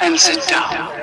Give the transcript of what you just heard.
And sit down.